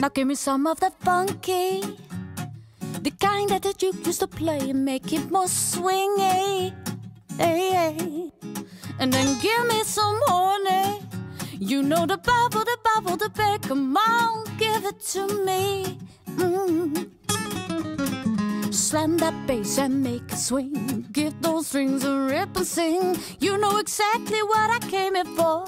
Now give me some of that funky, the kind that the you used to play and make it more swingy. Hey, hey. And then give me some honey. You know the bubble, the bubble, the bear. Come on, give it to me. Mm. Slam that bass and make it swing. Give those strings a rip and sing. You know exactly what I came here for.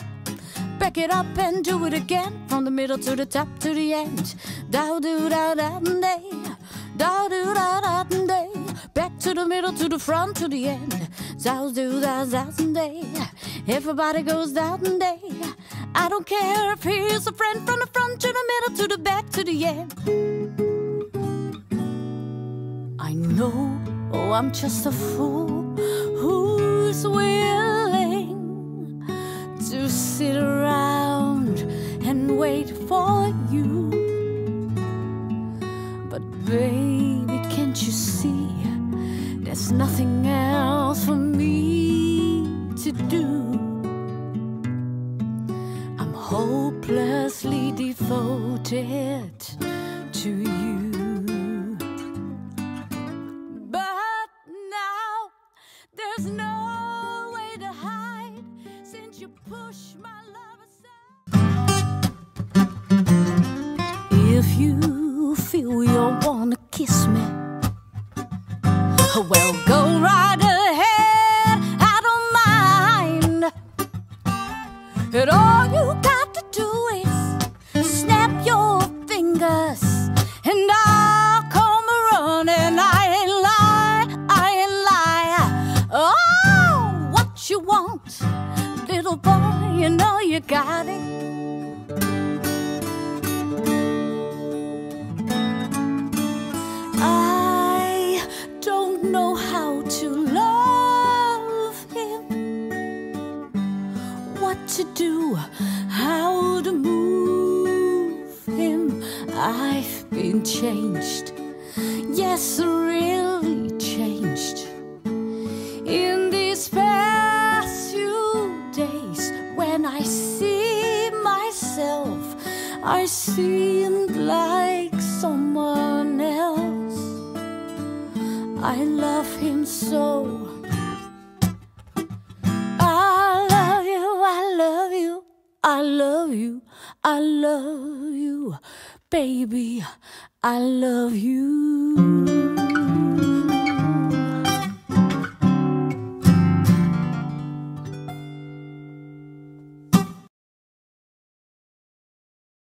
Back it up and do it again. The middle to the top to the end. Da do da da day. Da do da da day. Back to the middle to the front to the end. Da do da da day. Everybody goes down and day. I don't care if he's a friend from the front to the middle to the back to the end. I know, oh, I'm just a fool there's nothing else for me to do? I'm hopelessly devoted to you. But now there's no way to hide since you push my love aside. If you feel you wanna kiss me, well, go right ahead. I don't mind. And all you got to do is snap your fingers, and I'll come running. I ain't lie, I ain't lie. Oh, what you want, little boy? You know you got it. To do, how to move him. I've been changed, yes, really changed. In these past few days, when I see myself, I seem like someone else. I love him so. I love you, I love you, baby, I love you.